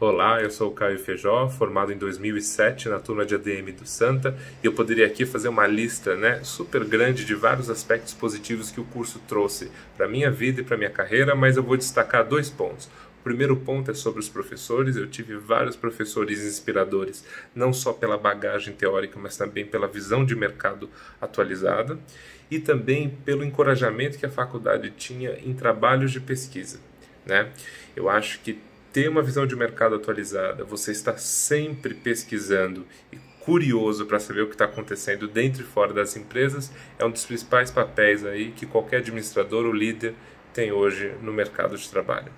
Olá, eu sou o Caio Feijó, formado em 2007 na turma de ADM do Santa, e eu poderia aqui fazer uma lista né, super grande de vários aspectos positivos que o curso trouxe para minha vida e para minha carreira, mas eu vou destacar dois pontos. O primeiro ponto é sobre os professores. Eu tive vários professores inspiradores, não só pela bagagem teórica, mas também pela visão de mercado atualizada e também pelo encorajamento que a faculdade tinha em trabalhos de pesquisa. Né? Eu acho que ter uma visão de mercado atualizada, você está sempre pesquisando e curioso para saber o que está acontecendo dentro e fora das empresas, é um dos principais papéis aí que qualquer administrador ou líder tem hoje no mercado de trabalho.